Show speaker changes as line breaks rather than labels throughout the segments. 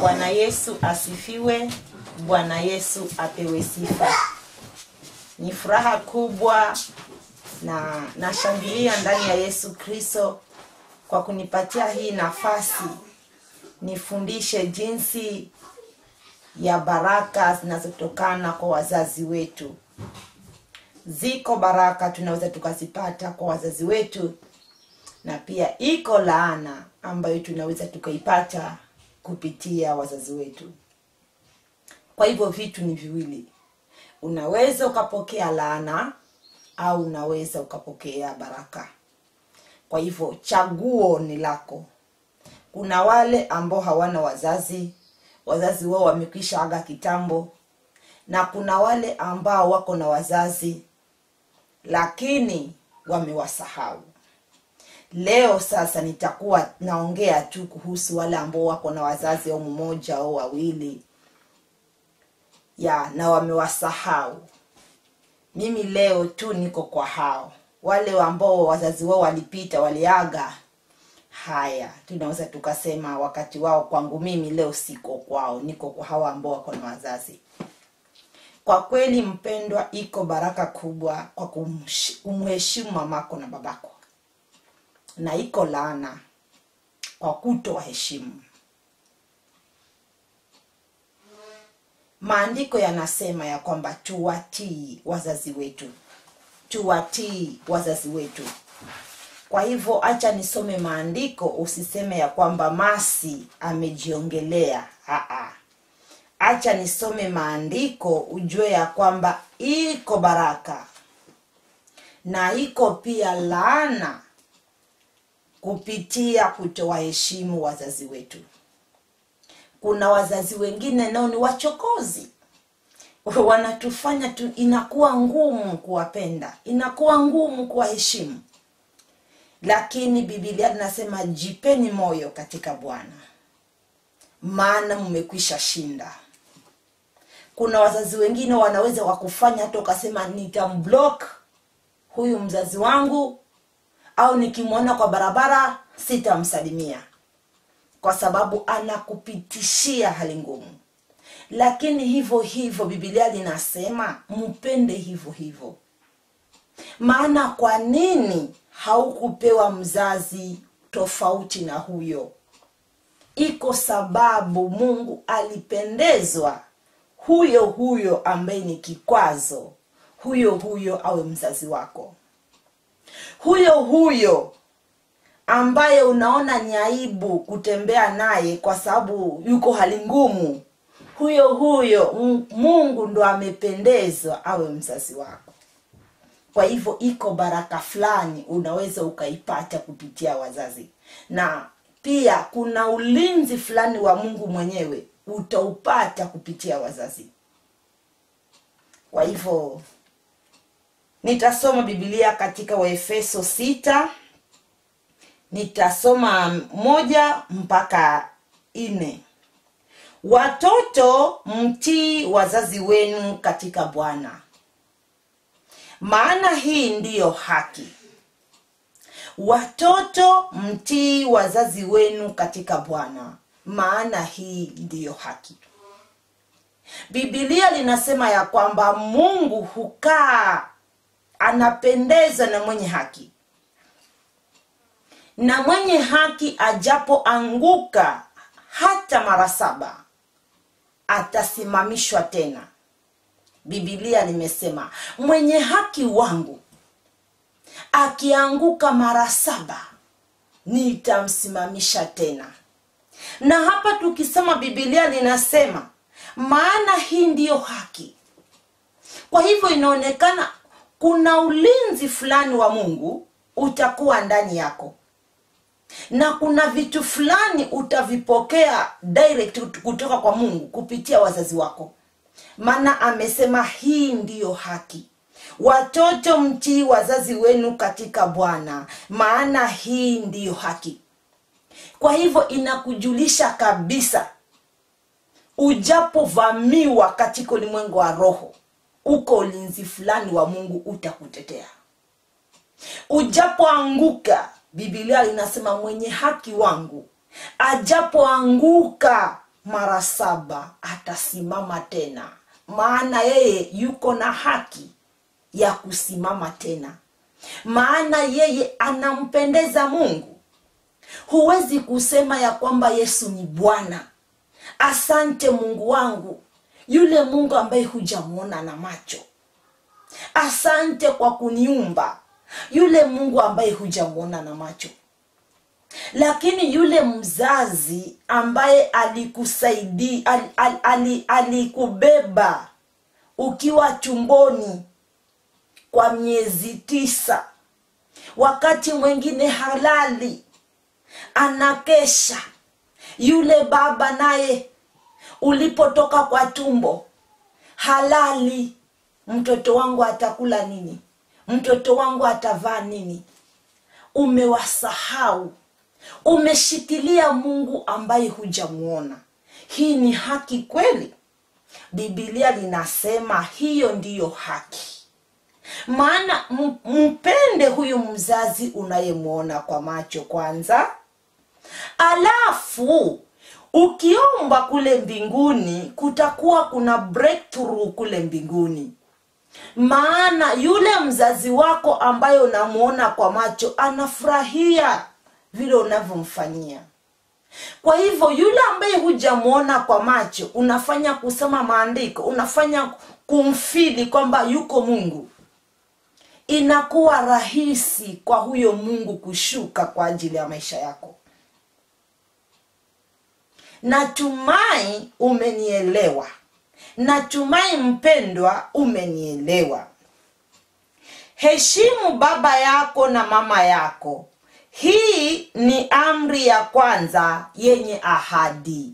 Bwana Yesu asifiwe. Bwana Yesu apewe sifa. Ni furaha kubwa na nashangilia ndani ya Yesu Kristo kwa kunipatia hii nafasi nifundishe jinsi ya baraka zinazotokana kwa wazazi wetu. Ziko baraka tunaweza tukazipata kwa wazazi wetu, na pia iko laana ambayo tunaweza tukaipata kupitia wazazi wetu. Kwa hivyo vitu ni viwili, unaweza ukapokea laana au unaweza ukapokea baraka. Kwa hivyo chaguo ni lako. Kuna wale ambao hawana wazazi, wazazi wao wamekwisha aga kitambo, na kuna wale ambao wako na wazazi lakini wamewasahau. Leo sasa nitakuwa naongea tu kuhusu wale ambao wako na wazazi au mmoja au wawili ya na wamewasahau. Mimi leo tu niko kwa hao wale ambao wazazi wao walipita, waliaga. Haya, tunaweza tukasema wakati wao kwangu. Mimi leo siko kwao, niko kwa hawa ambao wako na wazazi. Kwa kweli, mpendwa, iko baraka kubwa kwa kumheshimu mamako na babako, na iko laana kwa kutowaheshimu. Maandiko yanasema ya kwamba tuwatii wazazi wetu, tuwatii wazazi wetu. Kwa hivyo acha nisome maandiko, usiseme ya kwamba Masi amejiongelea. Aa, acha nisome maandiko ujue ya kwamba iko baraka na iko pia laana kupitia kutowaheshimu wazazi wetu. Kuna wazazi wengine nao ni wachokozi, wanatufanya tu, inakuwa ngumu kuwapenda, inakuwa ngumu kuwaheshimu lakini Biblia linasema jipeni moyo katika Bwana, maana mmekwisha shinda. Kuna wazazi wengine wanaweza wakufanya hata ukasema nitamblock huyu mzazi wangu, au nikimwona kwa barabara sitamsalimia, kwa sababu anakupitishia hali ngumu. Lakini hivyo hivyo bibilia linasema mpende hivyo hivyo maana kwa nini haukupewa mzazi tofauti na huyo? Iko sababu Mungu alipendezwa huyo huyo ambaye ni kikwazo, huyo huyo awe mzazi wako, huyo huyo ambaye unaona ni aibu kutembea naye kwa sababu yuko hali ngumu, huyo huyo Mungu ndo amependezwa awe mzazi wako. Kwa hivyo iko baraka fulani unaweza ukaipata kupitia wazazi, na pia kuna ulinzi fulani wa Mungu mwenyewe utaupata kupitia wazazi. Kwa hivyo nitasoma Biblia katika Waefeso sita, nitasoma moja mpaka nne. Watoto, mtii wazazi wenu katika Bwana maana hii ndiyo haki. Watoto, mtii wazazi wenu katika Bwana, maana hii ndiyo haki. Biblia linasema ya kwamba Mungu hukaa anapendezwa na mwenye haki, na mwenye haki ajapoanguka hata mara saba atasimamishwa tena. bibilia limesema mwenye haki wangu akianguka mara saba nitamsimamisha tena. Na hapa tukisema bibilia linasema maana hii ndiyo haki. Kwa hivyo inaonekana kuna ulinzi fulani wa Mungu utakuwa ndani yako, na kuna vitu fulani utavipokea direct kutoka kwa Mungu kupitia wazazi wako maana amesema hii ndiyo haki. Watoto, mtii wazazi wenu katika Bwana, maana hii ndiyo haki. Kwa hivyo inakujulisha kabisa, ujapovamiwa katika ulimwengu wa roho, uko ulinzi fulani wa Mungu utakutetea. Ujapoanguka, bibilia linasema mwenye haki wangu ajapoanguka mara saba atasimama tena. Maana yeye yuko na haki ya kusimama tena. Maana yeye anampendeza mungu. Huwezi kusema ya kwamba yesu ni bwana. Asante mungu wangu yule mungu ambaye hujamwona na macho. Asante kwa kuniumba yule mungu ambaye hujamwona na macho. Lakini yule mzazi ambaye alikusaidia al, al, al, alikubeba ukiwa tumboni kwa miezi tisa wakati mwingine halali anakesha. Yule baba naye ulipotoka kwa tumbo halali mtoto wangu atakula nini? Mtoto wangu atavaa nini? Umewasahau. Umeshikilia mungu ambaye hujamwona hii ni haki kweli? Bibilia linasema hiyo ndiyo haki. Maana mpende huyu mzazi unayemwona kwa macho kwanza. Alafu ukiomba kule mbinguni kutakuwa kuna breakthrough kule mbinguni. Maana yule mzazi wako ambaye unamuona kwa macho anafurahia vile unavyomfanyia. Kwa hivyo yule ambaye hujamwona kwa macho unafanya kusema maandiko unafanya kumfili kwamba yuko mungu. Inakuwa rahisi kwa huyo mungu kushuka kwa ajili ya maisha yako natumai umenielewa. Natumai mpendwa umenielewa. Heshimu baba yako na mama yako. Hii ni amri ya kwanza yenye ahadi.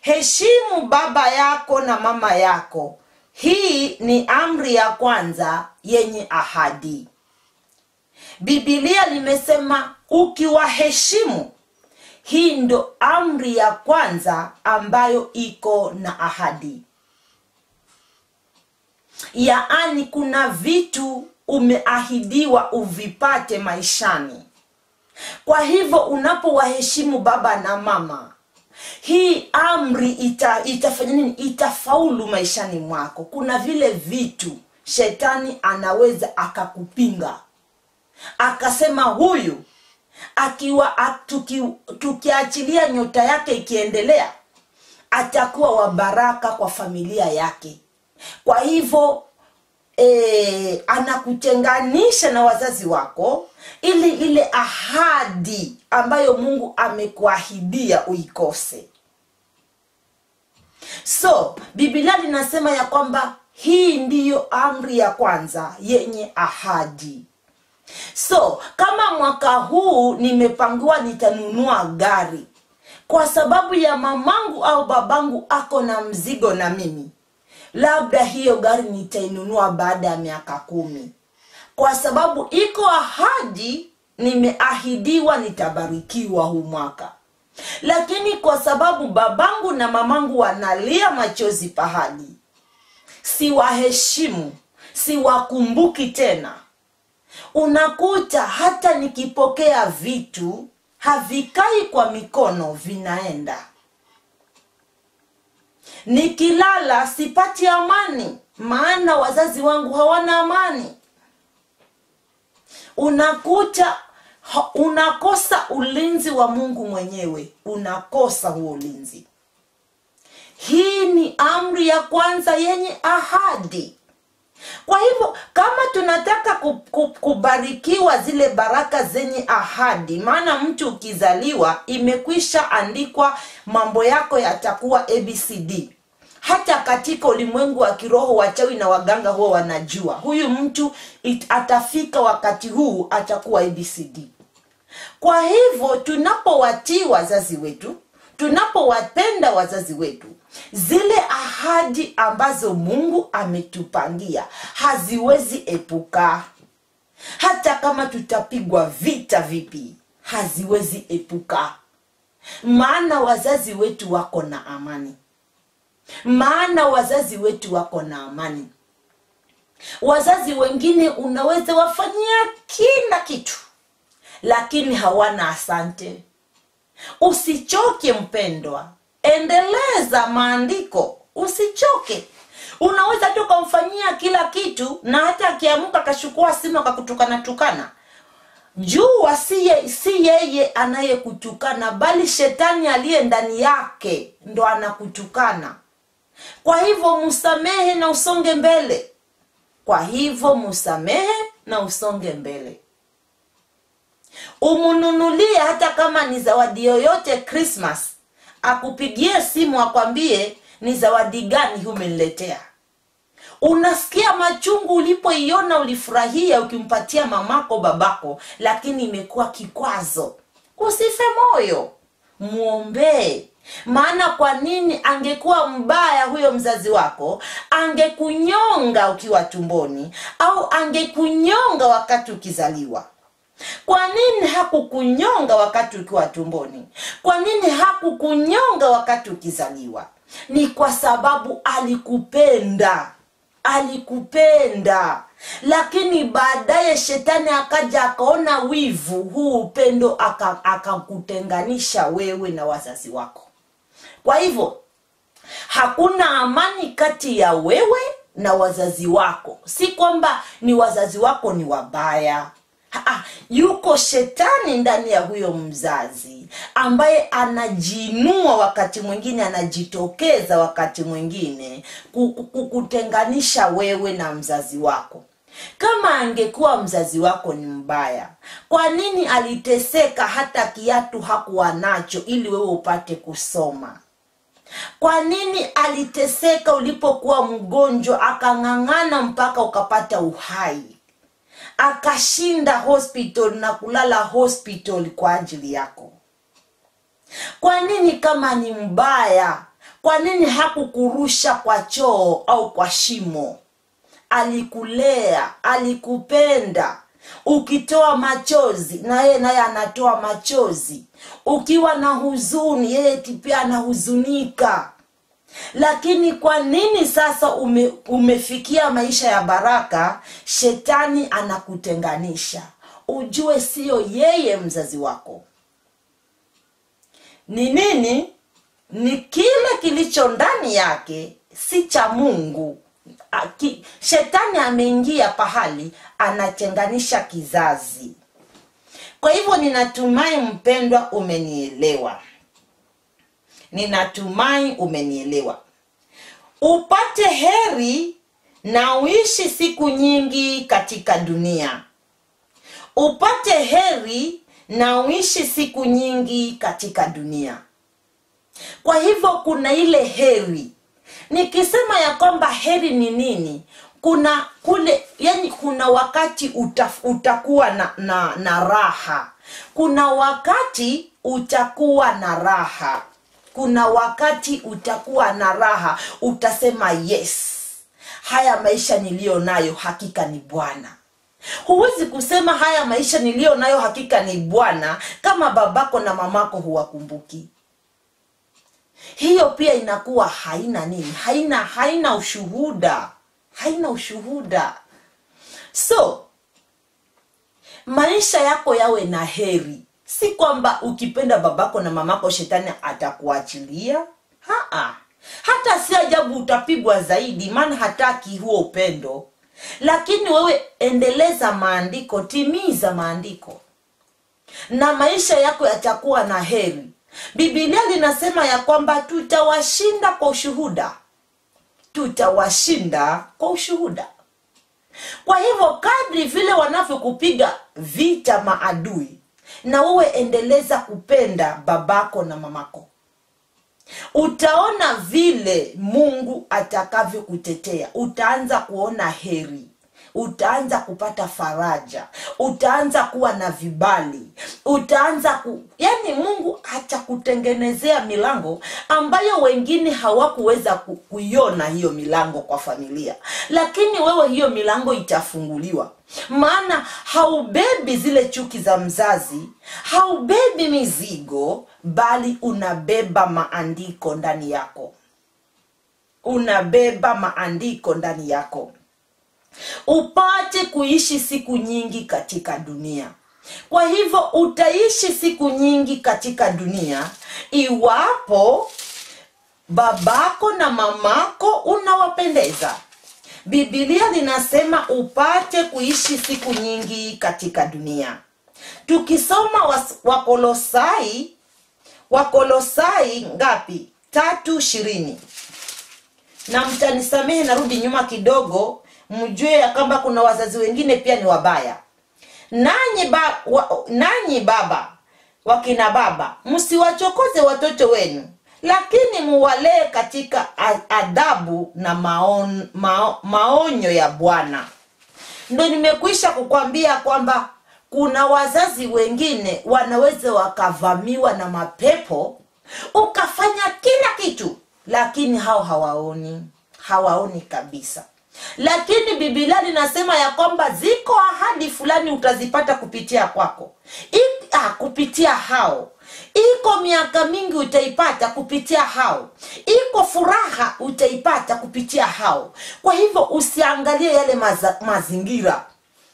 Heshimu baba yako na mama yako. Hii ni amri ya kwanza yenye ahadi. Bibilia limesema ukiwaheshimu hii ndo amri ya kwanza ambayo iko na ahadi. Yaani kuna vitu umeahidiwa uvipate maishani. Kwa hivyo unapowaheshimu baba na mama hii amri ita, itafanya nini? Itafaulu maishani mwako. Kuna vile vitu shetani anaweza akakupinga. Akasema huyu akiwa atuki, tuki, tukiachilia nyota yake ikiendelea atakuwa wa baraka kwa familia yake. Kwa hivyo e, anakutenganisha na wazazi wako ili ile ahadi ambayo mungu amekuahidia uikose. So bibilia linasema ya kwamba hii ndiyo amri ya kwanza yenye ahadi so kama mwaka huu nimepangiwa nitanunua gari kwa sababu ya mamangu au babangu ako na mzigo na mimi labda hiyo gari nitainunua baada ya miaka kumi. Kwa sababu iko ahadi nimeahidiwa nitabarikiwa huu mwaka. Lakini kwa sababu babangu na mamangu wanalia machozi pahali siwaheshimu siwakumbuki tena unakuta hata nikipokea vitu havikai kwa mikono vinaenda. Nikilala sipati amani maana wazazi wangu hawana amani. Unakuta unakosa ulinzi wa mungu mwenyewe unakosa huo ulinzi. Hii ni amri ya kwanza yenye ahadi kwa hivyo kama tunataka ku- ku- kubarikiwa zile baraka zenye ahadi maana mtu ukizaliwa imekwisha andikwa mambo yako yatakuwa abcd hata katika ulimwengu wa kiroho wachawi na waganga huwa wanajua. Huyu mtu it, atafika wakati huu atakuwa abcd kwa hivyo tunapowatii wazazi wetu tunapowapenda wazazi wetu zile ahadi ambazo mungu ametupangia haziwezi epuka. Hata kama tutapigwa vita vipi haziwezi epuka. Maana wazazi wetu wako na amani. Maana wazazi wetu wako na amani. Wazazi wengine unaweza wafanyia kila kitu lakini hawana asante usichoke mpendwa. Endeleza maandiko. Usichoke. Unaweza tu ukamfanyia kila kitu na hata akiamka akachukua simu akakutukana tukana. Jua si, ye, si yeye anayekutukana bali shetani aliye ndani yake ndo anakutukana. Kwa hivyo msamehe na usonge mbele. Kwa hivyo msamehe na usonge mbele umnunulie hata kama ni zawadi yoyote krismas akupigie simu akwambie ni zawadi gani umeniletea. Unasikia machungu ulipoiona ulifurahia ukimpatia mamako babako lakini imekuwa kikwazo. Usife moyo. Mwombee maana kwa nini angekuwa mbaya huyo mzazi wako angekunyonga ukiwa tumboni au angekunyonga wakati ukizaliwa? Kwa nini hakukunyonga wakati ukiwa tumboni? Kwa nini hakukunyonga wakati ukizaliwa? Ni kwa sababu alikupenda. Alikupenda. Lakini baadaye shetani akaja akaona wivu huu upendo akakutenganisha aka wewe na wazazi wako. Kwa hivyo hakuna amani kati ya wewe na wazazi wako. Si kwamba ni wazazi wako ni wabaya Ha, yuko shetani ndani ya huyo mzazi ambaye anajiinua wakati mwingine anajitokeza wakati mwingine kukutenganisha wewe na mzazi wako. Kama angekuwa mzazi wako ni mbaya kwa nini aliteseka hata kiatu hakuwa nacho ili wewe upate kusoma? Kwa nini aliteseka ulipokuwa mgonjwa akang'ang'ana mpaka ukapata uhai akashinda hospital na kulala hospital kwa ajili yako. Kwa nini kama ni mbaya? Kwa nini hakukurusha kwa choo au kwa shimo? Alikulea alikupenda. Ukitoa machozi na yeye naye anatoa machozi. Ukiwa na huzuni yeye pia anahuzunika lakini kwa nini sasa ume, umefikia maisha ya baraka shetani anakutenganisha? Ujue siyo yeye mzazi wako. Ni nini? Ni kile kilicho ndani yake si cha mungu. Aki, shetani ameingia pahali anatenganisha kizazi. Kwa hivyo ninatumai mpendwa umenielewa ninatumai umenielewa. Upate heri na uishi siku nyingi katika dunia. Upate heri na uishi siku nyingi katika dunia. Kwa hivyo kuna ile heri. Nikisema ya kwamba heri ni nini kuna kule yani kuna wakati utaf, utakuwa na, na na raha. Kuna wakati utakuwa na raha kuna wakati utakuwa na raha utasema yes haya maisha niliyo nayo hakika ni bwana. Huwezi kusema haya maisha niliyo nayo hakika ni bwana kama babako na mamako huwakumbuki. Hiyo pia inakuwa haina nini? Haina haina ushuhuda. Haina ushuhuda. So maisha yako yawe na heri si kwamba ukipenda babako na mamako shetani atakuachilia. Haa. hata si ajabu utapigwa zaidi maana hataki huo upendo. Lakini wewe endeleza maandiko timiza maandiko. Na maisha yako yatakuwa na heri. Bibilia linasema ya kwamba tutawashinda kwa ushuhuda. Tutawashinda kwa ushuhuda. Kwa hivyo kadri vile wanavyokupiga vita maadui na wewe endeleza kupenda babako na mamako. Utaona vile mungu atakavyokutetea. Utaanza kuona heri utaanza kupata faraja utaanza kuwa na vibali utaanza ku yani mungu atakutengenezea milango ambayo wengine hawakuweza ku- kuiona hiyo milango kwa familia. Lakini wewe hiyo milango itafunguliwa. Maana haubebi zile chuki za mzazi haubebi mizigo bali unabeba maandiko ndani yako. Unabeba maandiko ndani yako upate kuishi siku nyingi katika dunia. Kwa hivyo utaishi siku nyingi katika dunia iwapo babako na mamako unawapendeza. Bibilia linasema upate kuishi siku nyingi katika dunia. Tukisoma wakolosai wakolosai ngapi? Tatu ishirini. Na mtanisamehe narudi nyuma kidogo mjue ya kwamba kuna wazazi wengine pia ni wabaya. Nanyi, ba, wa, nanyi baba wakina baba msiwachokoze watoto wenu lakini muwalee katika adabu na maon, mao, maonyo ya bwana. Ndo nimekwisha kukwambia kwamba kuna wazazi wengine wanaweza wakavamiwa na mapepo ukafanya kila kitu lakini hao hawaoni hawaoni kabisa lakini bibilia linasema ya kwamba ziko ahadi fulani utazipata kupitia kwako. I, ah, kupitia hao. Iko miaka mingi utaipata kupitia hao. Iko furaha utaipata kupitia hao. Kwa hivyo usiangalie yale maza, mazingira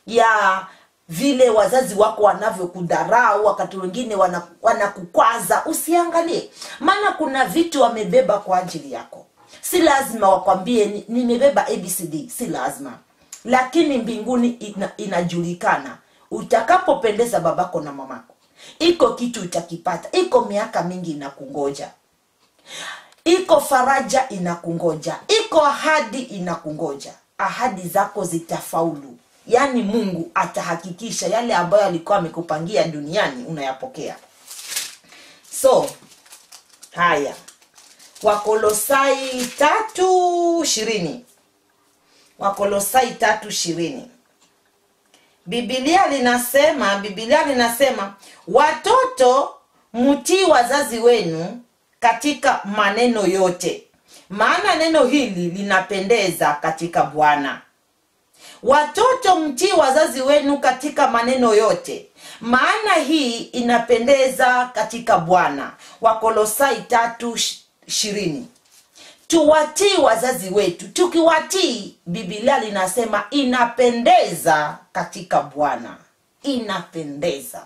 ya vile wazazi wako wanavyokudharau wakati wengine wana- wanakukwaza. Usiangalie. Maana kuna vitu wamebeba kwa ajili yako si lazima wakwambie "Ni- nimebeba abcd si lazima. Lakini mbinguni ina, inajulikana. Utakapopendeza babako na mamako. Iko kitu utakipata. Iko miaka mingi inakungoja. Iko faraja inakungoja. Iko ahadi inakungoja. Ahadi zako zitafaulu. Yaani mungu atahakikisha yale ambayo alikuwa amekupangia duniani unayapokea. So haya wakolosai tatu ishirini. Wakolosai tatu ishirini. Bibilia linasema bibilia linasema watoto mtii wazazi wenu katika maneno yote. Maana neno hili linapendeza katika bwana. Watoto mtii wazazi wenu katika maneno yote. Maana hii inapendeza katika bwana. Wakolosai tatu ishirini. Tuwatii wazazi wetu. Tukiwatii bibilia linasema inapendeza katika bwana. Inapendeza.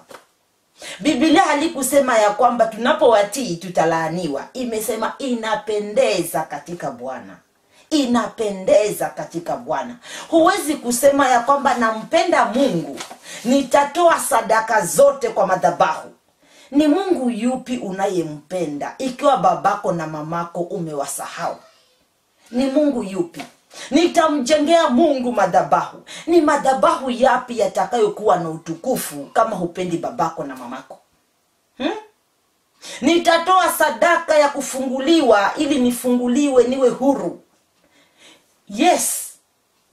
Bibilia halikusema ya kwamba tunapowatii tutalaaniwa. Imesema inapendeza katika bwana. Inapendeza katika bwana. Huwezi kusema ya kwamba nampenda mungu. Nitatoa sadaka zote kwa madhabahu ni mungu yupi unayempenda? Ikiwa babako na mamako umewasahau ni mungu yupi? Nitamjengea mungu madhabahu. Ni madhabahu yapi yatakayokuwa na utukufu kama hupendi babako na mamako? Hmm? nitatoa sadaka ya kufunguliwa ili nifunguliwe niwe huru. Yes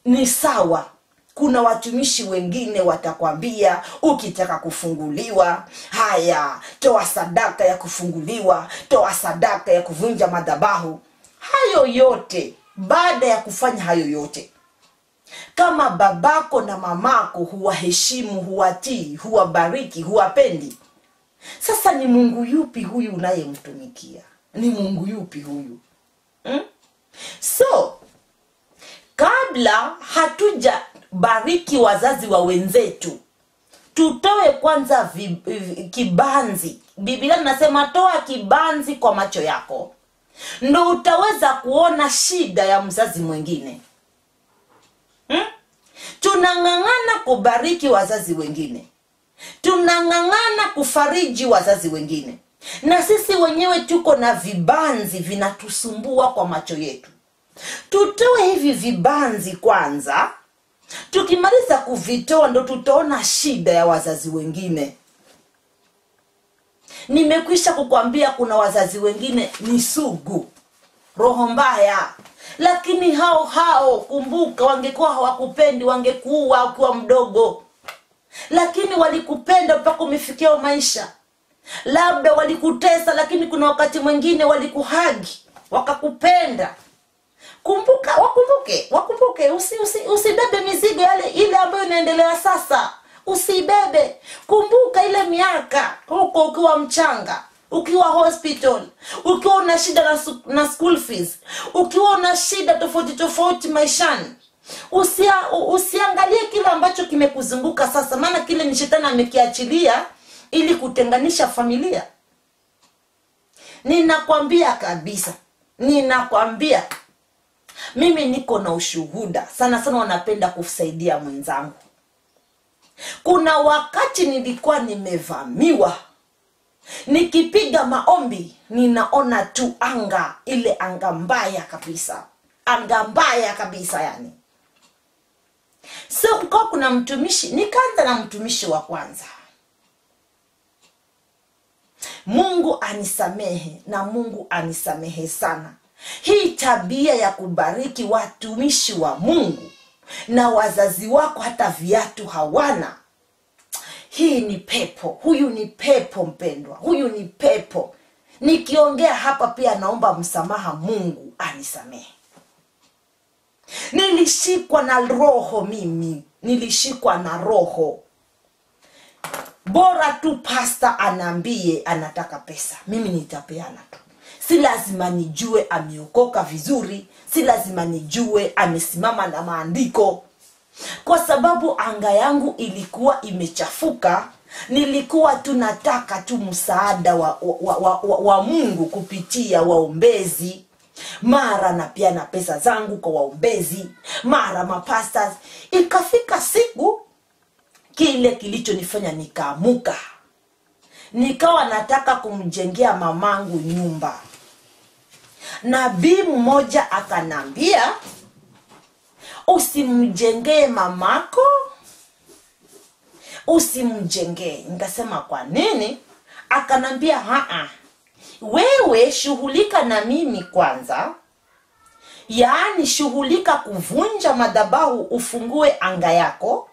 ni sawa kuna watumishi wengine watakwambia ukitaka kufunguliwa haya toa sadaka ya kufunguliwa toa sadaka ya kuvunja madhabahu. Hayo yote baada ya kufanya hayo yote kama babako na mamako huwaheshimu huwatii huwabariki huwapendi sasa ni mungu yupi huyu unayemtumikia? Ni mungu yupi huyu? Hmm? so kabla hatuja bariki wazazi wa wenzetu. Tutoe kwanza vi, vi, kibanzi. Biblia nasema toa kibanzi kwa macho yako. Ndo utaweza kuona shida ya mzazi mwingine. Hmm? tunang'ang'ana kubariki wazazi wengine. Tunang'ang'ana kufariji wazazi wengine. Na sisi wenyewe tuko na vibanzi vinatusumbua kwa macho yetu. Tutoe hivi vibanzi kwanza tukimaliza kuvitoa ndo tutaona shida ya wazazi wengine. Nimekwisha kukwambia kuna wazazi wengine ni sugu roho mbaya. Lakini hao hao kumbuka wangekuwa hawakupendi wangekuua ukiwa mdogo. Lakini walikupenda mpaka umefikia maisha. Labda walikutesa lakini kuna wakati mwingine walikuhagi wakakupenda kumbuka wakumbuke wakumbuke usi, usi, usibebe mizigo yale ile ambayo inaendelea sasa. Usibebe. Kumbuka ile miaka huko ukiwa mchanga ukiwa hospital ukiwa una shida na, na school fees ukiwa una shida tofauti tofauti maishani. Usia, usiangalie kile ambacho kimekuzunguka sasa maana kile ni shetani amekiachilia ili kutenganisha familia. Ninakwambia kabisa ninakwambia mimi niko na ushuhuda. Sana sana wanapenda kusaidia mwenzangu. Kuna wakati nilikuwa nimevamiwa. Nikipiga maombi ninaona tu anga ile anga mbaya kabisa. Anga mbaya kabisa yani. So kukawa kuna mtumishi nikaanza na mtumishi wa kwanza. Mungu anisamehe na mungu anisamehe sana hii tabia ya kubariki watumishi wa mungu na wazazi wako hata viatu hawana. Hii ni pepo. Huyu ni pepo mpendwa. Huyu ni pepo. Nikiongea hapa pia naomba msamaha mungu anisamehe. Nilishikwa na roho mimi. Nilishikwa na roho. Bora tu pasta anaambie anataka pesa. Mimi nitapeana tu si lazima nijue ameokoka vizuri si lazima nijue amesimama na maandiko. Kwa sababu anga yangu ilikuwa imechafuka nilikuwa tunataka tu msaada wa, wa, wa, wa, wa mungu kupitia waombezi. Mara na pia na pesa zangu kwa waombezi mara mapastas ikafika siku kile kilichonifanya nikaamuka nikawa nataka kumjengea mamangu nyumba nabii mmoja akanambia usimjengee mamako usimjengee. Nikasema kwa nini? Akanambia haa wewe shughulika na mimi kwanza. Yaani shughulika kuvunja madhabahu ufungue anga yako.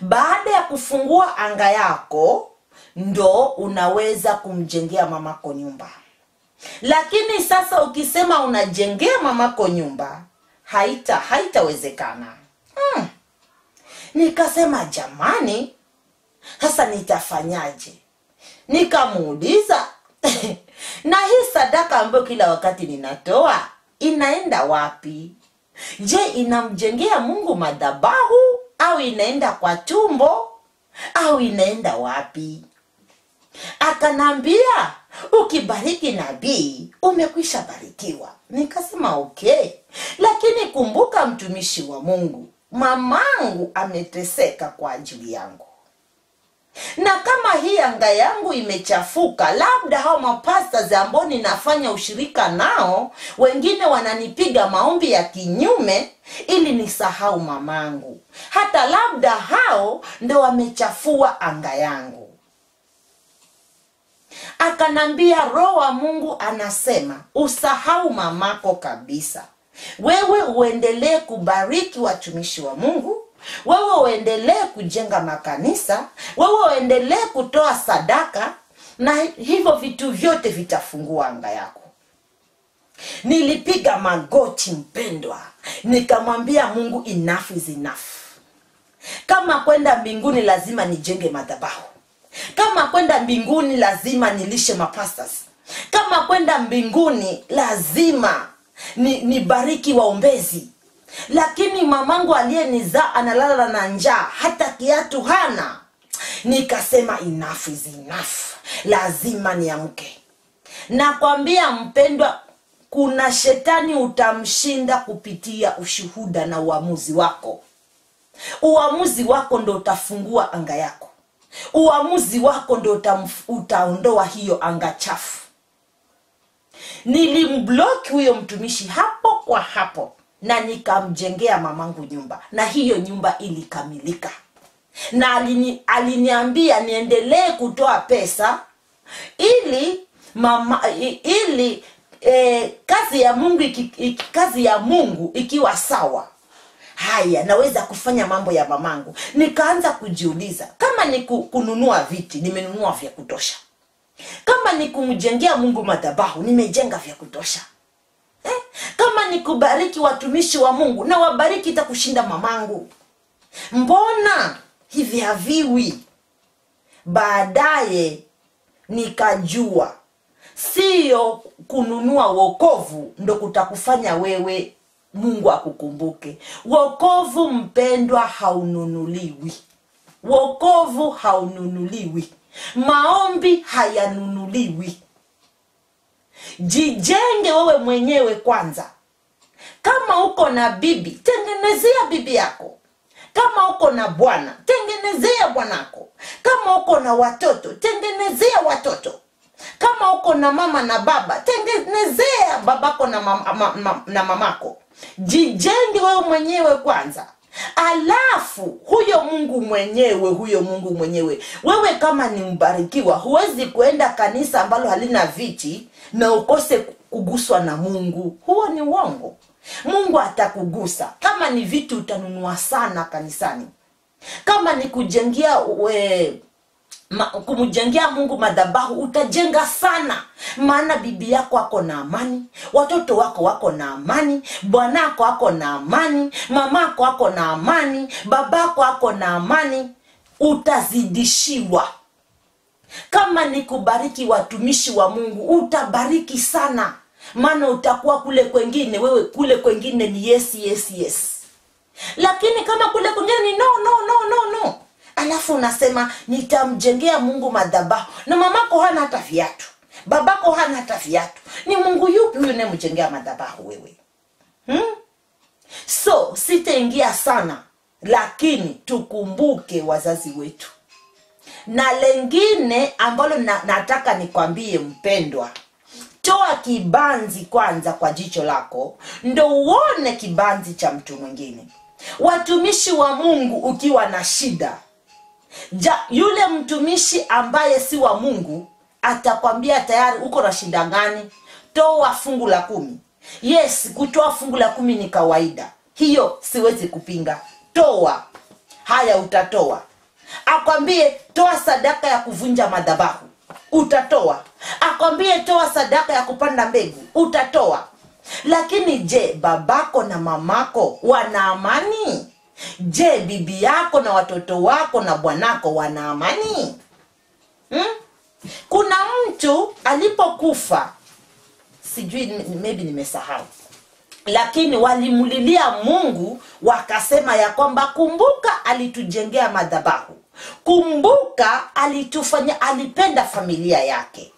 Baada ya kufungua anga yako ndo unaweza kumjengea mamako nyumba lakini sasa ukisema unajengea mamako nyumba haita haitawezekana. Hmm. nikasema jamani sasa nitafanyaje? Nikamuuliza na hii sadaka ambayo kila wakati ninatoa inaenda wapi? Je inamjengea mungu madhabahu au inaenda kwa tumbo au inaenda wapi? Akanambia ukibariki nabii umekwisha barikiwa. Nikasema okay. Lakini kumbuka mtumishi wa mungu mamangu ameteseka kwa ajili yangu. Na kama hii anga yangu imechafuka labda hao mapastas ambao ninafanya ushirika nao wengine wananipiga maombi ya kinyume ili nisahau mamangu. Hata labda hao ndo wamechafua anga yangu akanambia roho wa mungu anasema usahau mamako kabisa. Wewe uendelee kubariki watumishi wa mungu. Wewe uendelee kujenga makanisa. Wewe uendelee kutoa sadaka. Na hivyo vitu vyote vitafungua anga yako. Nilipiga magoti mpendwa. Nikamwambia mungu inafu zinafu kama kwenda mbinguni lazima nijenge madhabahu kama kwenda mbinguni lazima nilishe mapastas kama kwenda mbinguni lazima ni, nibariki waombezi. Lakini mamangu aliyenizaa analala na njaa hata kiatu hana. Nikasema enough is enough. Lazima niamke. Nakwambia mpendwa kuna shetani utamshinda kupitia ushuhuda na uamuzi wako. Uamuzi wako ndo utafungua anga yako uamuzi wako ndo utaondoa hiyo anga chafu. Nilimbloki huyo mtumishi hapo kwa hapo na nikamjengea mamangu nyumba na hiyo nyumba ilikamilika. Na alini, aliniambia niendelee kutoa pesa ili mama ili e, kazi ya mungu iki, iki, kazi ya mungu ikiwa sawa haya naweza kufanya mambo ya mamangu. Nikaanza kujiuliza kama ni kununua viti nimenunua vya kutosha. Kama ni kumjengea mungu madhabahu nimejenga vya kutosha. Eh? kama ni kubariki watumishi wa mungu na wabariki itakushinda mamangu. Mbona hivi haviwi? Baadaye nikajua siyo kununua wokovu ndo kutakufanya wewe mungu akukumbuke. Wokovu mpendwa haununuliwi. Wokovu haununuliwi. Maombi hayanunuliwi. Jijenge wewe mwenyewe kwanza. Kama uko na bibi tengenezea bibi yako. Kama uko na bwana tengenezea bwanako. Kama uko na watoto tengenezea watoto. Kama uko na mama na baba tengenezea babako na, mama, ma, ma, na mamako jijenge wewe mwenyewe kwanza. Alafu huyo mungu mwenyewe huyo mungu mwenyewe. Wewe kama ni mbarikiwa huwezi kuenda kanisa ambalo halina viti na ukose kuguswa na mungu. Huo ni uongo. Mungu atakugusa. Kama ni vitu utanunua sana kanisani. Kama ni kujengia we, ma, kumjengea mungu madhabahu utajenga sana. Maana bibi yako ako na amani watoto wako wako na amani bwanako ako na amani mamako ako na amani babako ako na amani. Utazidishiwa. Kama ni kubariki watumishi wa mungu utabariki sana. Maana utakuwa kule kwengine wewe kule kwengine ni yes yes yes. Lakini kama kule kwengine ni no no no no no alafu unasema nitamjengea mungu madhabahu. Na mamako hana hata viatu. Babako hana hata viatu. Ni mungu yupi huyu unayemjengea madhabahu wewe? Hmm? so sitaingia sana lakini tukumbuke wazazi wetu. Na lengine ambalo na, nataka nikwambie mpendwa toa kibanzi kwanza kwa jicho lako ndo uone kibanzi cha mtu mwingine. Watumishi wa mungu ukiwa na shida ja, yule mtumishi ambaye si wa mungu atakwambia tayari uko na shida gani? Toa fungu la kumi. Yes kutoa fungu la kumi ni kawaida. Hiyo siwezi kupinga. Toa. Haya utatoa. Akwambie toa sadaka ya kuvunja madhabahu. Utatoa. Akwambie toa sadaka ya kupanda mbegu. Utatoa. Lakini je babako na mamako wana amani je bibi yako na watoto wako na bwanako wana amani? Hmm? kuna mtu alipokufa sijui maybe nimesahau lakini walimlilia mungu wakasema ya kwamba kumbuka alitujengea madhabahu. Kumbuka alitufanya alipenda familia yake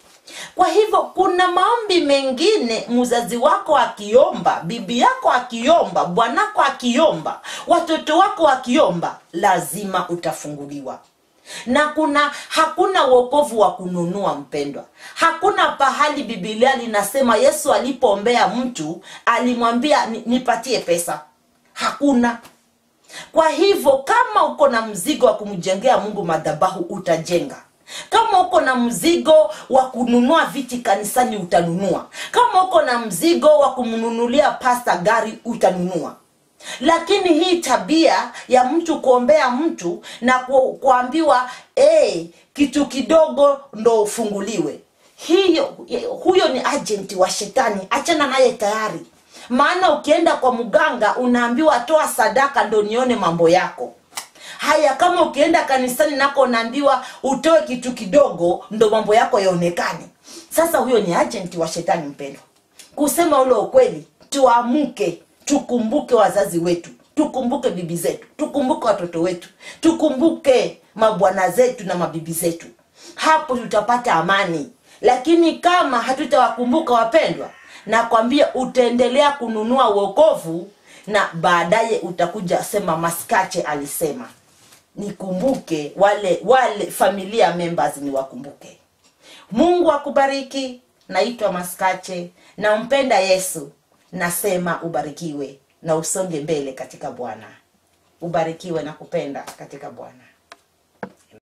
kwa hivyo kuna maombi mengine mzazi wako akiomba bibi yako akiomba bwanako akiomba watoto wako akiomba lazima utafunguliwa. Na kuna hakuna uokovu wa kununua mpendwa. Hakuna pahali bibilia linasema yesu alipoombea mtu alimwambia nipatie pesa. Hakuna. Kwa hivyo kama uko na mzigo wa kumjengea mungu madhabahu utajenga kama uko na mzigo wa kununua viti kanisani utanunua. Kama uko na mzigo wa kumnunulia pasta gari utanunua. Lakini hii tabia ya mtu kuombea mtu na ku, kuambiwa hey, kitu kidogo ndo ufunguliwe. Hiyo huyo ni ajenti wa shetani. Achana naye tayari. Maana ukienda kwa mganga unaambiwa toa sadaka ndo nione mambo yako haya kama ukienda kanisani nako unaambiwa utoe kitu kidogo ndo mambo yako yaonekane. Sasa huyo ni ajenti wa shetani mpendwa. Kusema ule ukweli tuamke tukumbuke wazazi wetu tukumbuke bibi zetu tukumbuke watoto wetu tukumbuke mabwana zetu na mabibi zetu. Hapo tutapata amani. Lakini kama hatutawakumbuka wapendwa nakwambia utaendelea kununua uokovu na baadaye utakuja sema maskache alisema nikumbuke wale wale familia members niwakumbuke. Mungu akubariki. Naitwa maskache. Nampenda yesu. Nasema ubarikiwe. Na usonge mbele katika bwana. Ubarikiwe na kupenda katika bwana